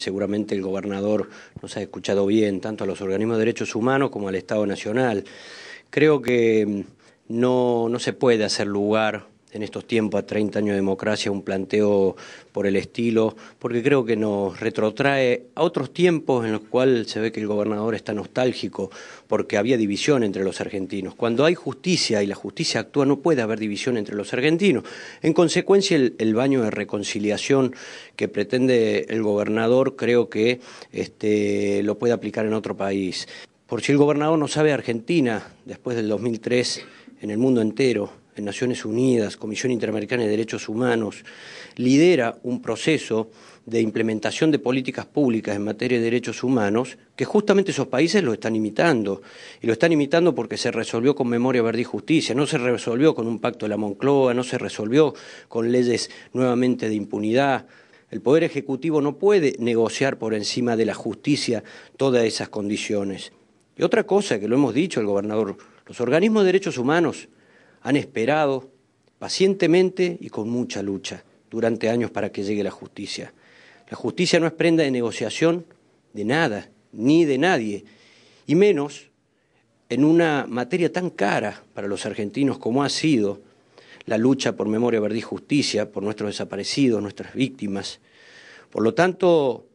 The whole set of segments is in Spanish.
Seguramente el gobernador nos ha escuchado bien, tanto a los organismos de derechos humanos como al Estado Nacional. Creo que mm, no, no se puede hacer lugar en estos tiempos, a 30 años de democracia, un planteo por el estilo, porque creo que nos retrotrae a otros tiempos en los cuales se ve que el gobernador está nostálgico, porque había división entre los argentinos. Cuando hay justicia y la justicia actúa, no puede haber división entre los argentinos. En consecuencia, el, baño de reconciliación que pretende el gobernador creo que este, lo puede aplicar en otro país. Por si el gobernador no sabe Argentina, después del 2003, en el mundo entero, Naciones Unidas, Comisión Interamericana de Derechos Humanos, lidera un proceso de implementación de políticas públicas en materia de derechos humanos que justamente esos países lo están imitando. Y lo están imitando porque se resolvió con memoria, verdad y justicia, no se resolvió con un pacto de la Moncloa, no se resolvió con leyes nuevamente de impunidad. El Poder Ejecutivo no puede negociar por encima de la justicia todas esas condiciones. Y otra cosa que lo hemos dicho el gobernador, los organismos de derechos humanos han esperado pacientemente y con mucha lucha durante años para que llegue la justicia. La justicia no es prenda de negociación de nada, ni de nadie, y menos en una materia tan cara para los argentinos como ha sido la lucha por memoria, verdad y justicia, por nuestros desaparecidos, nuestras víctimas. Por lo tanto,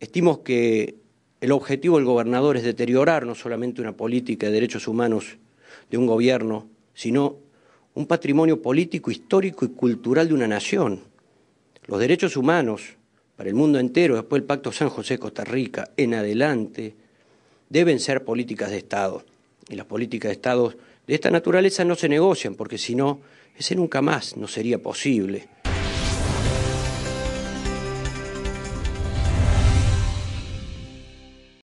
estimo que el objetivo del gobernador es deteriorar no solamente una política de derechos humanos de un gobierno, sino un patrimonio político, histórico y cultural de una nación. Los derechos humanos para el mundo entero, después del Pacto San José-Costa Rica, en adelante, deben ser políticas de Estado. Y las políticas de Estado de esta naturaleza no se negocian, porque si no, ese nunca más no sería posible.